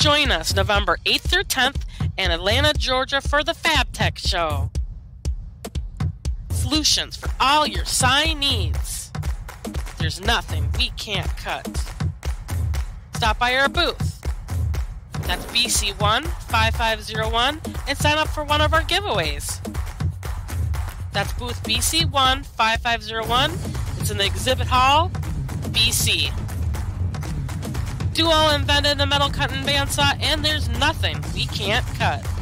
join us November 8th through 10th in Atlanta, Georgia for the FabTech Show. Solutions for all your sign needs. There's nothing we can't cut. Stop by our booth. That's BC1 5501 and sign up for one of our giveaways. That's booth BC1 5501. It's in the exhibit hall, BC. DoALL invented the metal cutting bandsaw, and there's nothing we can't cut.